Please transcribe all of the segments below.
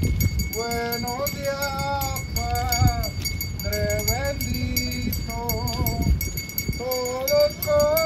Patrón de la hierba buena,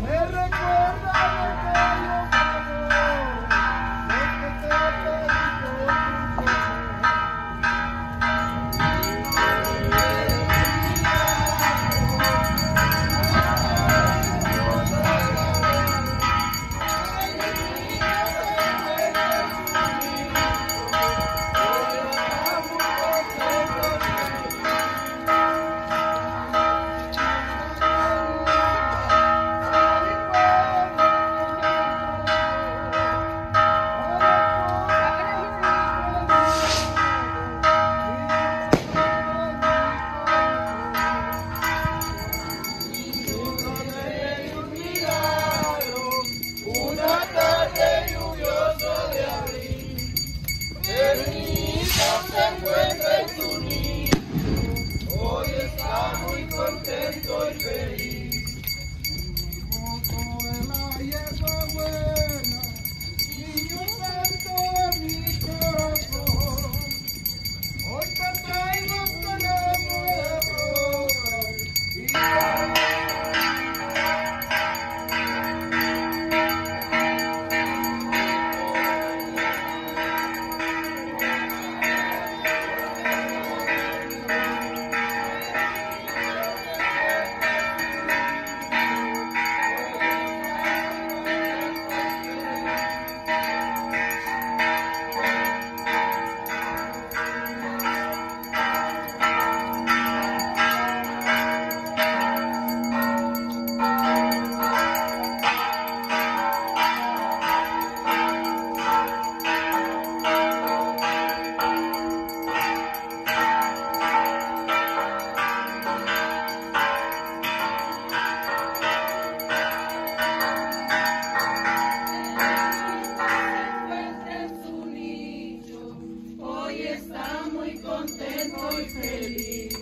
me recuerda está muy contento y feliz.